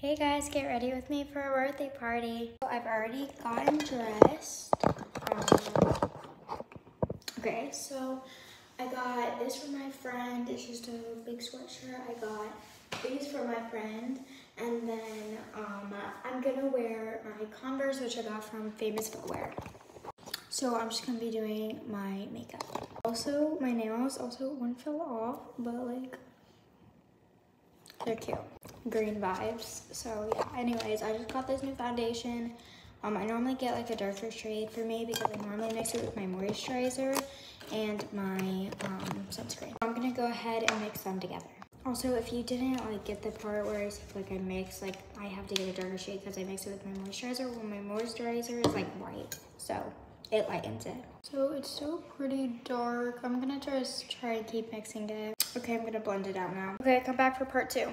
Hey guys, get ready with me for a birthday party. So I've already gotten dressed. Um, okay, so I got this for my friend. It's just a big sweatshirt. I got these for my friend. And then um, I'm gonna wear my Converse, which I got from Famous Footwear. So I'm just gonna be doing my makeup. Also, my nails, also one fell off, but like, they're cute. Green vibes. So yeah, anyways, I just got this new foundation. Um, I normally get like a darker shade for me because I normally mix it with my moisturizer and my um, sunscreen. I'm gonna go ahead and mix them together. Also, if you didn't like get the part where I said like I mix, like I have to get a darker shade because I mix it with my moisturizer. Well, my moisturizer is like white, so it lightens it. So it's still pretty dark. I'm gonna just try and keep mixing it. Okay, I'm gonna blend it out now. Okay, come back for part two.